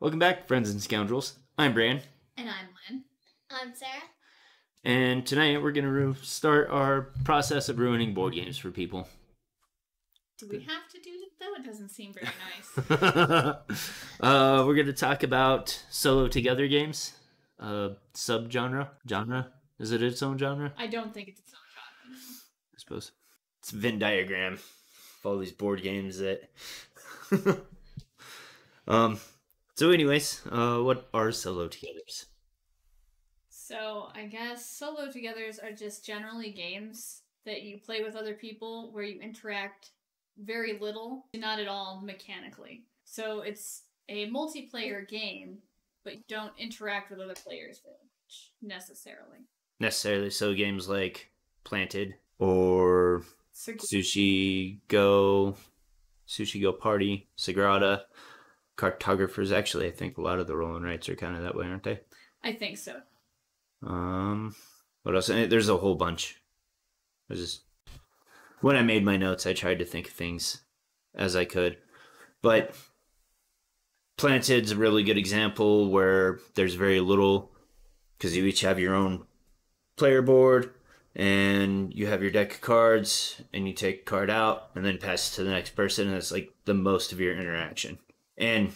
Welcome back, friends and scoundrels. I'm Bran, And I'm Lynn. I'm Sarah. and tonight we're going to ru- start our process of ruining board games for people. Do we have to do that though? It doesn't seem very nice. uh, we're going to talk about solo together games, uh, subgenre. Genre? Is it its own genre? I don't think it's its own genre. I suppose. It's a Venn diagram of all these board games that. um. So, anyways, uh, what are solo togethers? So I guess solo togethers are just generally games that you play with other people where you interact very little, not at all mechanically. So it's a multiplayer game, but you don't interact with other players very much necessarily. Necessarily, so games like Planted or Sushi Go, Sushi Go Party, Sagrada, Cartographers. Actually, I think a lot of the roll and writes are kind of that way, aren't they? I think so. Um, what else? Eh, There's a whole bunch. I just when I made my notes, I tried to think of things as I could, but Planted's a really good example where there's very little because you each have your own player board and you have your deck of cards and you take a card out and then pass it to the next person and that's like the most of your interaction and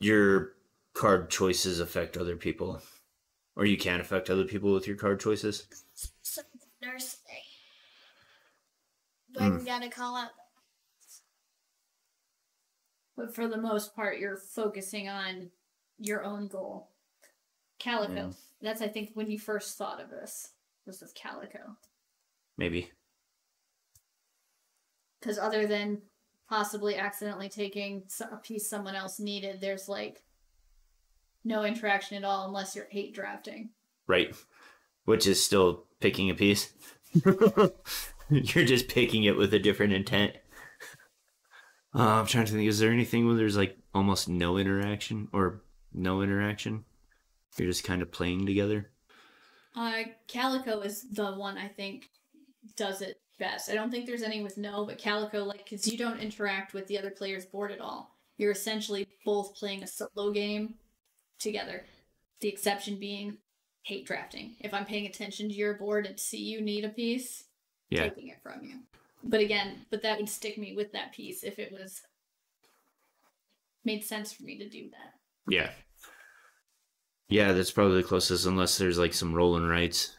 your card choices affect other people or you can affect other people with your card choices So nurse thing. When Mm. gotta call out. But for the most part, you're focusing on your own goal. Calico. Yeah. That's, I think, when you first thought of this. This was Calico. maybe Because other than possibly accidentally taking a piece someone else needed, there's like no interaction at all unless you're hate drafting. right. Which is still picking a piece. You're just picking it with a different intent. Uh, i'm trying to think is there anything where there's like almost no interaction or no interaction? You're just kind of playing together? Uh, Calico is the one I think does it best. I don't think there's any with no, but Calico, like, because you don't interact with the other player's board at all. You're essentially both playing a solo game together. The exception being hate drafting. If I'm paying attention to your board and see you need a piece, yeah taking it from you. But again, but that would stick me with that piece if it was made sense for me to do that. yeah yeah that's probably the closest unless there's like some roll and writes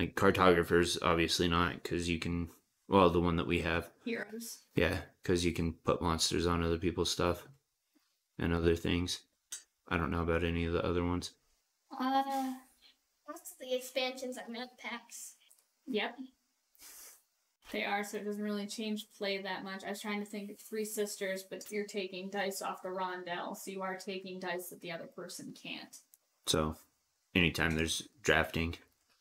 like cartographers obviously not because you can well the one that we have Heroes. Yeah, because you can put monsters on other people's stuff and other things. I don't know about any of the other ones. Uh, Most of the expansions are map packs. Yep. They are, so it doesn't really change play that much. I was trying to think of Three Sisters, but you're taking dice off the rondel, so you are taking dice that the other person can't. So, anytime there's drafting,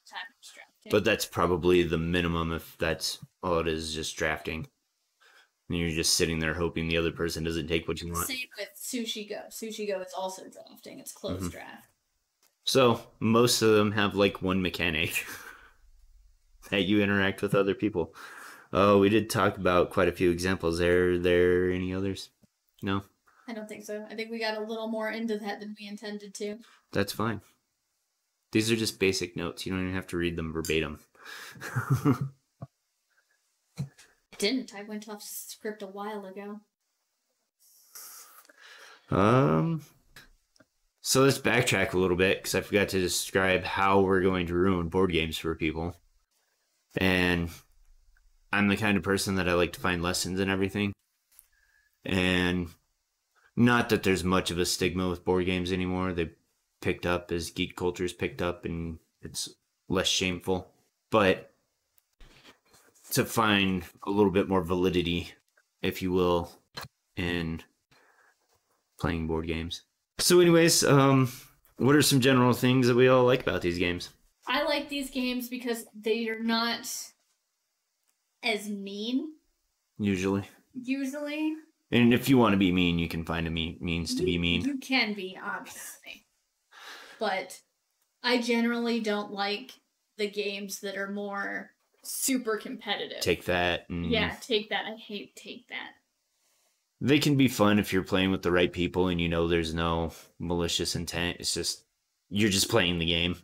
Time distracting. But that's probably the minimum if that's all it is, just drafting. And you're just sitting there hoping the other person doesn't take what you want. Same with Sushi Go. Sushi Go is also drafting. It's closed Mhm. draft. So, most of them have like one mechanic that you interact with other people. Oh, we did talk about quite a few examples. Are there any others? No? I don't think so. I think we got a little more into that than we intended to. That's fine. These are just basic notes. You don't even have to read them verbatim. Didn't. I went off script a while ago. um so let's backtrack a little bit cuz I forgot to describe how we're going to ruin board games for people. And I'm the kind of person that I like to find lessons in everything. And not that there's much of a stigma with board games anymore. They picked up as geek culture's picked up and it's less shameful. But to find a little bit more validity, if you will, in playing board games. So anyways, um what are some general things that we all like about these games? I like these games because they are not as mean, Usually. usually. And if you want to be mean, you can find a me- means to be mean. You can be, obviously. But I generally don't like the games that are more super competitive. Take that and Yeah, take that. I hate take that. they can be fun if you're playing with the right people and you know there's no malicious intent. It's just you're just playing the game.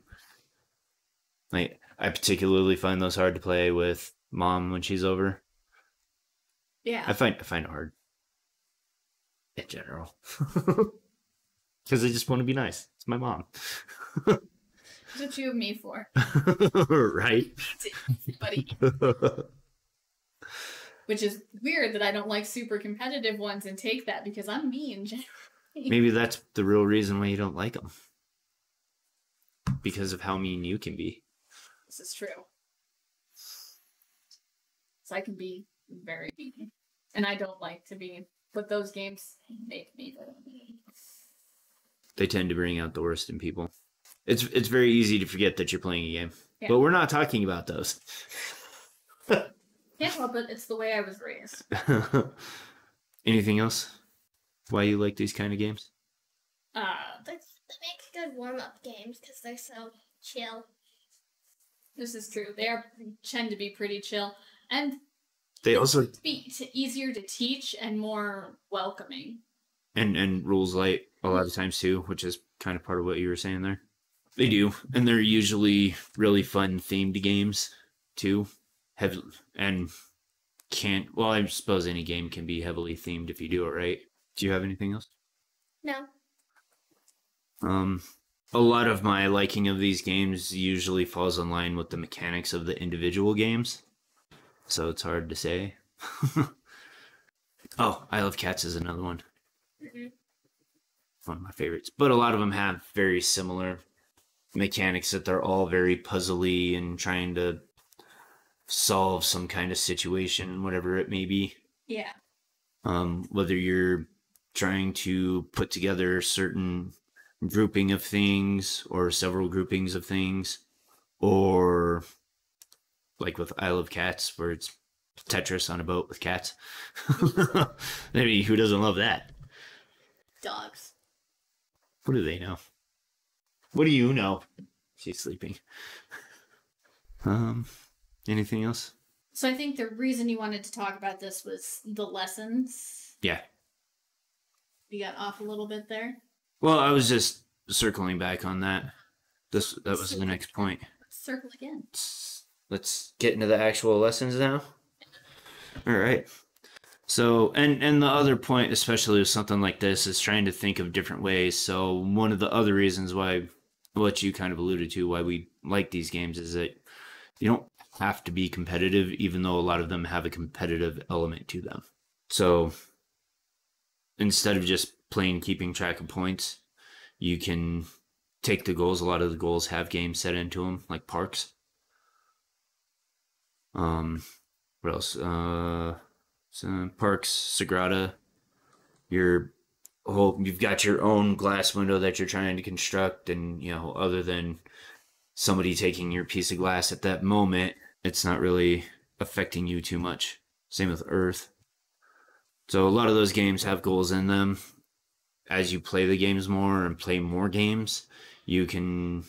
Like I particularly find those hard to play with mom when she's over. Yeah. I find I find it hard in general because I just want to be nice. It's my mom, That's what you have me for, right? buddy. Which is weird that I don't like super competitive ones and take that because I'm mean. generally. Maybe that's the real reason why you don't like them. Because of how mean you can be. This is true. So I can be very mean. And I don't like to be, but those games make me very mean. They tend to bring out the worst in people. It's it's very easy to forget that you're playing a game. Yeah. But we're not talking about those. Can't help it, it's the way I was raised. Anything else? Why you like these kind of games? Uh, They, they make good warm up games because they're so chill. this is true. They are tend to be pretty chill and They also be t- easier to teach and more welcoming. And and rules light a lot of times too, which is kind of part of what you were saying there. They do, and they're usually really fun themed games too. Have and can't well, I suppose any game can be heavily themed if you do it right. Do you have anything else? No. Um, a lot of my liking of these games usually falls in line with the mechanics of the individual games, so it's hard to say. oh, Isle of Cats is another one. Mhm. One of my favorites, but a lot of them have very similar mechanics that they're all very puzzly and trying to solve some kind of situation, whatever it may be Yeah. um, whether you're trying to put together a certain grouping of things or several groupings of things, or like with Isle of Cats, where it's Tetris on a boat with cats. Maybe who doesn't love that? Dogs. What do they know? What do you know? She's sleeping. Um, anything else? So I think the reason you wanted to talk about this was the lessons. Yeah. You got off a little bit there. Well, I was just circling back on that. This that was the next point. Circle again. let's, let's get into the actual lessons now. All right. So, and and the other point, especially with something like this, is trying to think of different ways. So, one of the other reasons why, what you kind of alluded to, why we like these games is that you don't have to be competitive, even though a lot of them have a competitive element to them. So, instead of just playing keeping track of points, you can take the goals. A lot of the goals have games set into them, like parks. Um, what else? Uh, parks, Sagrada. Your whole, you've got your own glass window that you're trying to construct, and you know, other than somebody taking your piece of glass at that moment, it's not really affecting you too much. Same with Earth. So a lot of those games have goals in them. As you play the games more and play more games, you can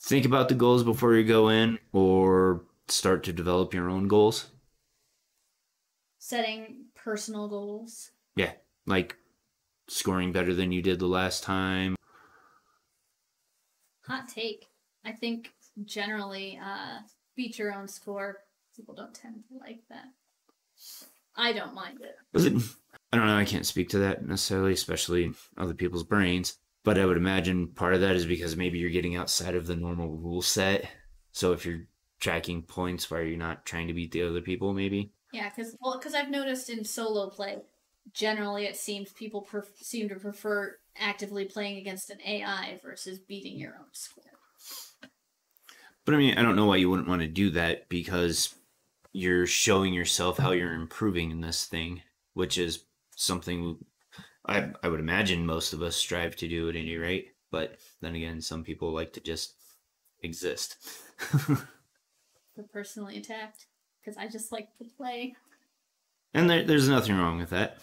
think about the goals before you go in or start to develop your own goals. Setting personal goals. Yeah, like scoring better than you did the last time. Hot take. I think generally, uh, beat your own score. People don't tend to like that. I don't mind it. It? I don't know. I can't speak to that necessarily, especially other people's brains. But I would imagine part of that is because maybe you're getting outside of the normal rule set. So if you're tracking points, why are you not trying to beat the other people? Maybe. Yeah, because well, because I've noticed in solo play, generally it seems people pref- seem to prefer actively playing against an AI versus beating your own score. But I mean, I don't know why you wouldn't want to do that because you're showing yourself how you're improving in this thing, which is something I I would imagine most of us strive to do at any rate. But then again, some people like to just exist. For personally attacked, because I just like to play. and there, there's nothing wrong with that.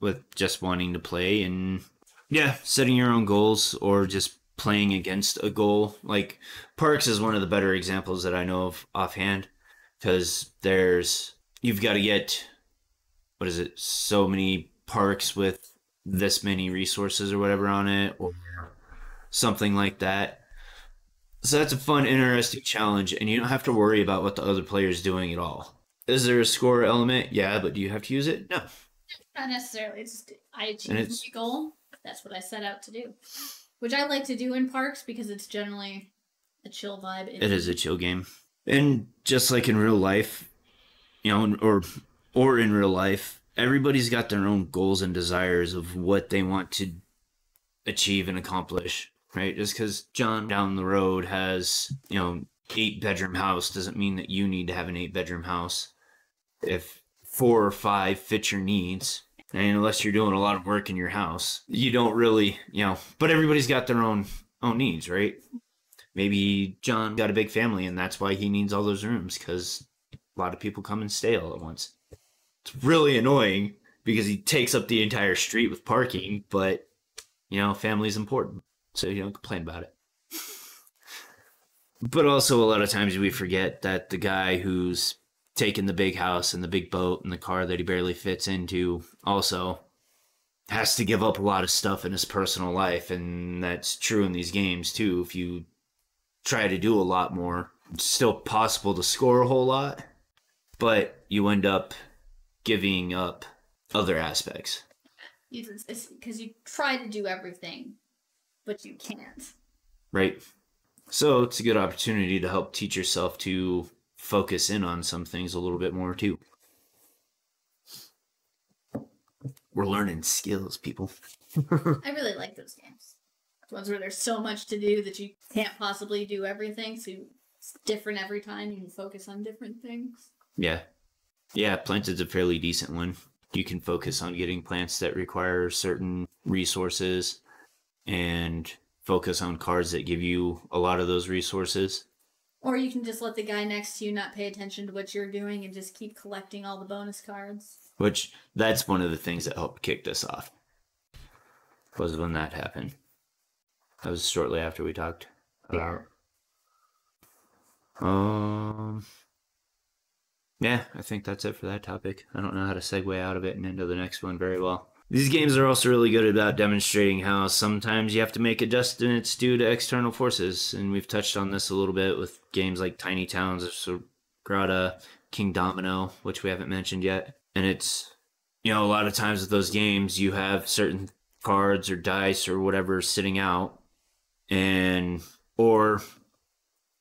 With just wanting to play and yeah, setting your own goals or just playing against a goal. Like Parks is one of the better examples that I know of offhand because there's you've got to get what is it? So many parks with this many resources or whatever on it, or something like that. So that's a fun, interesting challenge, and you don't have to worry about what the other player is doing at all. Is there a score element? Yeah, but do you have to use it? No. Not necessarily. It's just I achieved my goal. That's what I set out to do, which I like to do in parks because it's generally a chill vibe. It is a chill game, and just like in real life, you know, or or in real life, everybody's got their own goals and desires of what they want to achieve and accomplish. Right? Just because John down the road has you know eight bedroom house doesn't mean that you need to have an eight bedroom house. If four or five fit your needs, and unless you're doing a lot of work in your house, you don't really, you know. But everybody's got their own own needs, right? Maybe John got a big family and that's why he needs all those rooms because a lot of people come and stay all at once. It's really annoying because he takes up the entire street with parking, but you know, family's important. So you don't complain about it. But also, a lot of times we forget that the guy who's taking the big house and the big boat and the car that he barely fits into also has to give up a lot of stuff in his personal life. And that's true in these games too. If you try to do a lot more. It's still possible to score a whole lot, but you end up giving up other aspects. because you try to do everything, but you can't. Right? So it's a good opportunity to help teach yourself to focus in on some things a little bit more too. We're learning skills, people. I really like those games. Ones where there's so much to do that you can't possibly do everything, so it's different every time. You can focus on different things. Yeah. Yeah, Planted's a fairly decent one. You can focus on getting plants that require certain resources and focus on cards that give you a lot of those resources. Or you can just let the guy next to you not pay attention to what you're doing and just keep collecting all the bonus cards. Which that's one of the things that helped kick this off. Was when that happened. That was shortly after we talked about um Yeah, I think that's it for that topic. I don't know how to segue out of it and into the next one very well. These games are also really good about demonstrating how sometimes you have to make adjustments due to external forces, and we've touched on this a little bit with games like Tiny Towns or Grata, Kingdomino, which we haven't mentioned yet. And it's, you know, a lot of times with those games, you have certain cards or dice or whatever sitting out, and, or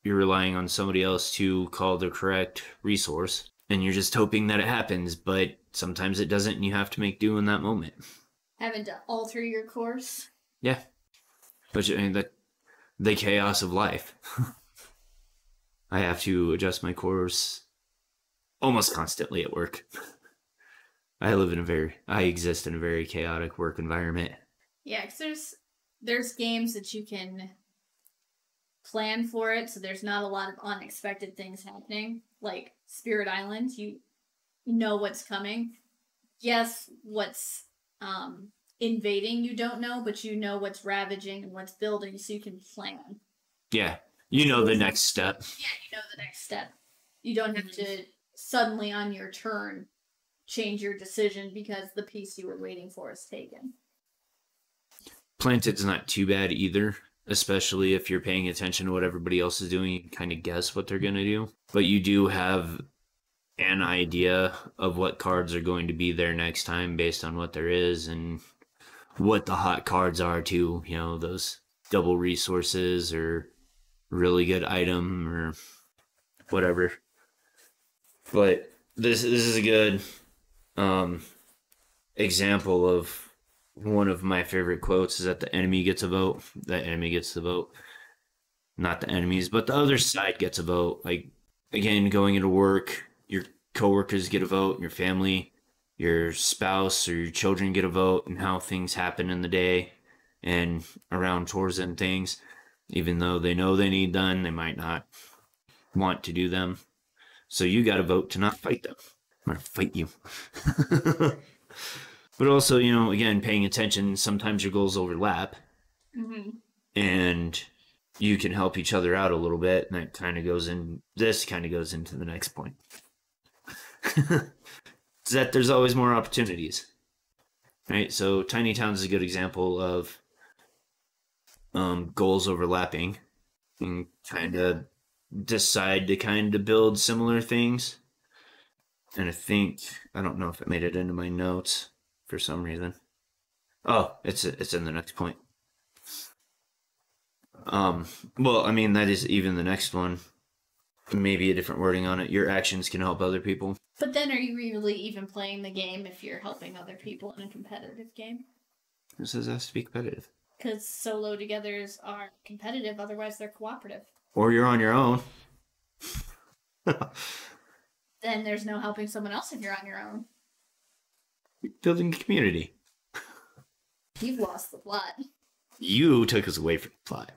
you're relying on somebody else to call the correct resource, and you're just hoping that it happens, but sometimes it doesn't, and you have to make do in that moment. Having to alter your course. Yeah. but I mean the the chaos of life. I have to adjust my course almost constantly at work. I live in a very I exist in a very chaotic work environment. Yeah, because there's there's games that you can plan for it, so there's not a lot of unexpected things happening. Like Spirit Island, you know what's coming. Yes, what's um invading you don't know, but you know what's ravaging and what's building, so you can plan. Yeah. You know the next step. Yeah, you know the next step. You don't have to suddenly on your turn change your decision because the piece you were waiting for is taken. Planted's not too bad either, especially if you're paying attention to what everybody else is doing. You can kind of guess what they're going to do. But you do have an idea of what cards are going to be there next time based on what there is and what the hot cards are, too. You know, those double resources or really good item or whatever. But this this is a good um, example of one of my favorite quotes is that the enemy gets a vote. The enemy gets the vote. Not the enemies, but the other side gets a vote. Like again, going into work, your coworkers get a vote, your family, your spouse or your children get a vote and how things happen in the day and around chores and things. Even though they know they need done, they might not want to do them. So you got to vote to not fight them. I'm gonna fight you. but also, you know, again, paying attention. Sometimes your goals overlap, Mm-hmm. and you can help each other out a little bit. And that kind of goes in. This kind of goes into the next point. that there's always more opportunities. Right? So Tiny Towns is a good example of um, goals overlapping and kind of decide to kind of build similar things. And I think I don't know if it made it into my notes for some reason. Oh, it's it's in the next point. Um, well, I mean that is even the next one. Maybe a different wording on it. Your actions can help other people. But then are you really even playing the game if you're helping other people in a competitive game? This says has to be competitive. Because solo togethers are competitive, otherwise they're cooperative. Or you're on your own. Then there's no helping someone else if you're on your own. Building community. You've lost the plot. You took us away from the plot.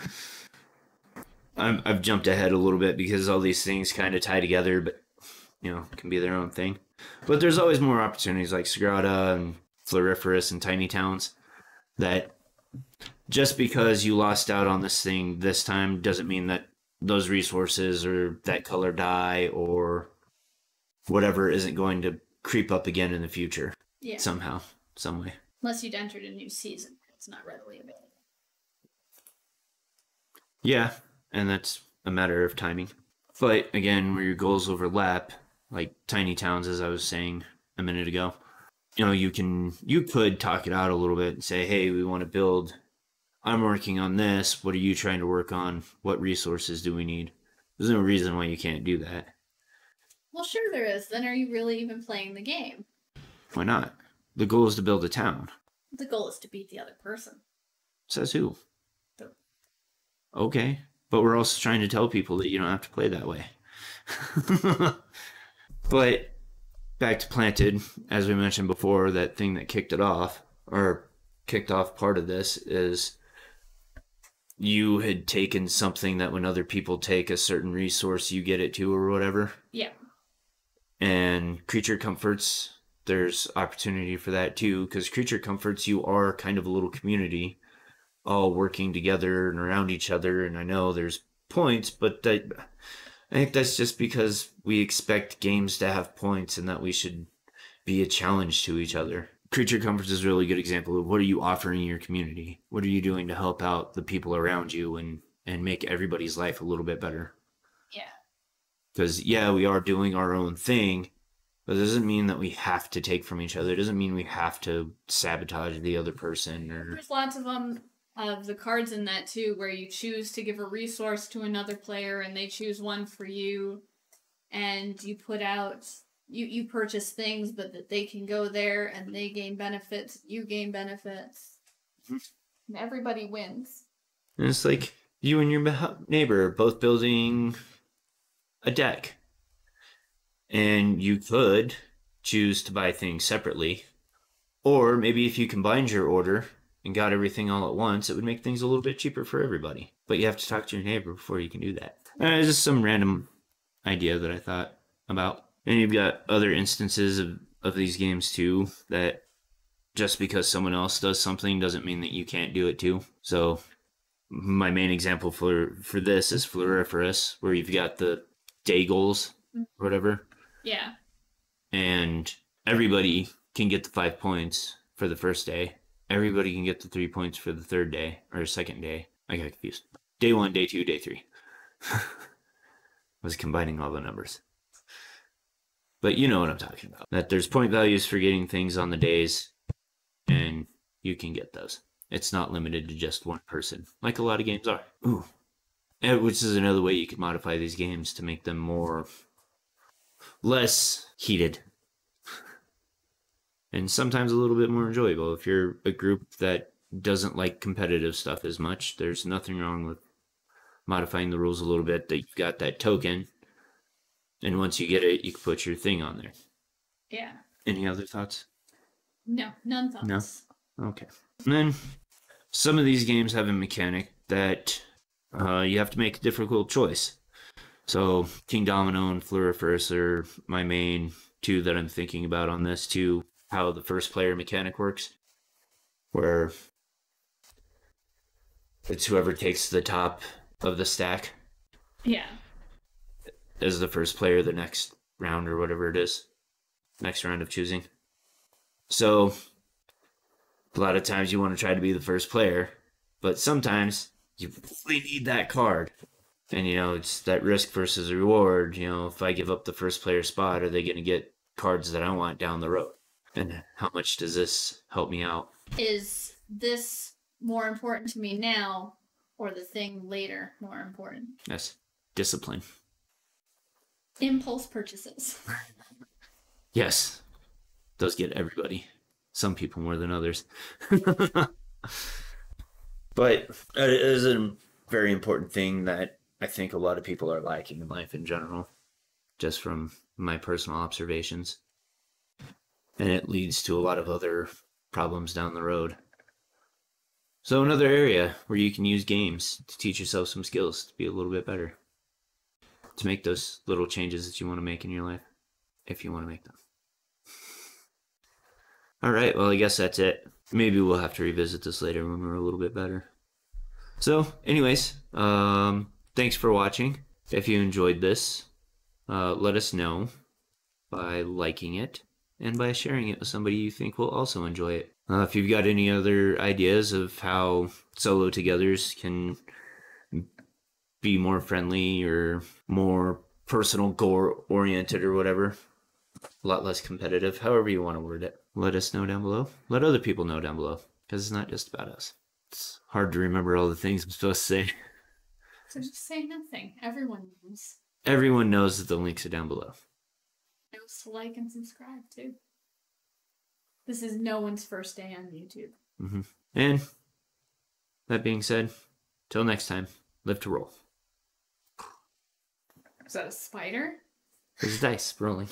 I'm, I've jumped ahead a little bit because all these things kind of tie together, but you know, can be their own thing. But there's always more opportunities like Sagrada and Floriferous and Tiny Towns that just because you lost out on this thing this time doesn't mean that those resources or that color dye or whatever isn't going to creep up again in the future Yeah. somehow, some way. Unless you'd entered a new season. It's not readily available. Yeah, and that's a matter of timing. But again, where your goals overlap, like tiny towns, as I was saying a minute ago, you know, you can you could talk it out a little bit and say, "Hey, we want to build. I'm working on this. What are you trying to work on? What resources do we need?" There's no reason why you can't do that. Well, sure there is. Then are you really even playing the game? Why not? The goal is to build a town. The goal is to beat the other person. Says who? The- Okay, but we're also trying to tell people that you don't have to play that way. but back to planted, as we mentioned before, that thing that kicked it off, or kicked off part of this, is you had taken something that when other people take a certain resource, you get it too, or whatever. Yeah. And creature comforts, there's opportunity for that too, because creature comforts, you are kind of a little community all working together and around each other. And I know there's points, but that, I think that's just because we expect games to have points and that we should be a challenge to each other. Creature Comforts is a really good example of what are you offering your community? What are you doing to help out the people around you and, and make everybody's life a little bit better? Because, yeah, we are doing our own thing, but it doesn't mean that we have to take from each other. It doesn't mean we have to sabotage the other person or. There's lots of um of the cards in that too, where you choose to give a resource to another player and they choose one for you, and you put out you you purchase things, but that they can go there and they gain benefits, you gain benefits, and everybody wins. And it's like you and your neighbor are both building a deck. And you could choose to buy things separately. Or maybe if you combined your order and got everything all at once, it would make things a little bit cheaper for everybody. But you have to talk to your neighbor before you can do that. Uh, it's just some random idea that I thought about. And you've got other instances of, of these games too that just because someone else does something doesn't mean that you can't do it too. So my main example for for this is Floriferous, where you've got the day goals or whatever, Yeah. and everybody can get the five points for the first day. Everybody can get the three points for the third day or second day. I got confused. Day one, day two, day three. was combining all the numbers. But you know what I'm talking about. That there's point values for getting things on the days, and you can get those. It's not limited to just one person, like a lot of games are. Ooh. Which is another way you could modify these games to make them more less heated and sometimes a little bit more enjoyable if you're a group that doesn't like competitive stuff as much there's nothing wrong with modifying the rules a little bit that you've got that token and once you get it you can put your thing on there Yeah. any other thoughts No, none thoughts. no Okay. And then some of these games have a mechanic that uh, you have to make a difficult choice. So Kingdomino and Floriferous are my main two that I'm thinking about on this too. How the first player mechanic works, where it's whoever takes the top of the stack Yeah. as the first player the next round or whatever it is. next round of choosing. So, a lot of times you want to try to be the first player, but sometimes you really need that card. And, you know, it's that risk versus reward. You know, if I give up the first player spot, are they going to get cards that I want down the road? And how much does this help me out? Is this more important to me now or the thing later more important? Yes, discipline. Impulse purchases. Yes, those get everybody. Some people more than others. but uh, it is a very important thing that I think a lot of people are lacking in life in general, just from my personal observations. And it leads to a lot of other problems down the road. So, another area where you can use games to teach yourself some skills to be a little bit better, to make those little changes that you want to make in your life, if you want to make them. All right, well, I guess that's it. Maybe we'll have to revisit this later when we're a little bit better. So, anyways, um, thanks for watching. If you enjoyed this, uh, let us know by liking it and by sharing it with somebody you think will also enjoy it. Uh, if you've got any other ideas of how solo togethers can be more friendly or more personal goal oriented or whatever, a lot less competitive, however you want to word it, let us know down below. Let other people know down below because it's not just about us. It's hard to remember all the things I'm supposed to say. So just say nothing. Everyone knows. Everyone knows that the links are down below. Knows to like and subscribe too. This is no one's first day on YouTube. hmm And that being said, till next time, live to roll. Is that a spider? There's dice rolling.